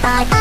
I.